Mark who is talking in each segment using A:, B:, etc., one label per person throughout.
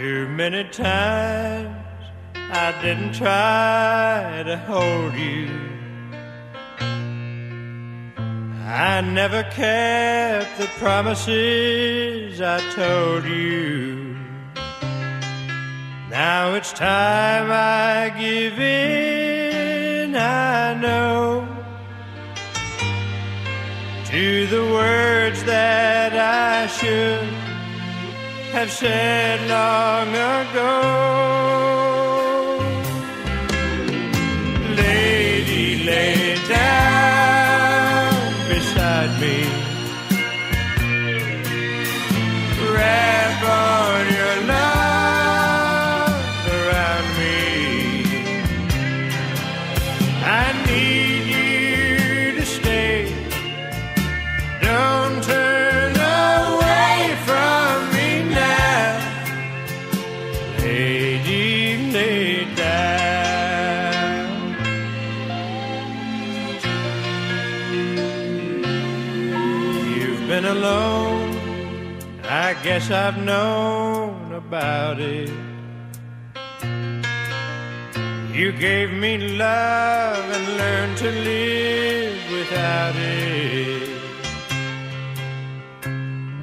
A: Too many times I didn't try to hold you. I never kept the promises I told you. Now it's time I give in, I know, to the words that I should have said long ago. Lady, lay down beside me. Down. You've been alone. I guess I've known about it. You gave me love and learned to live without it.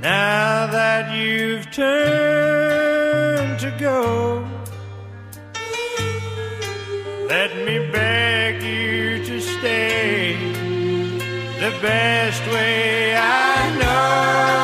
A: Now that you've turned to go, let me beg you to stay the best way I know.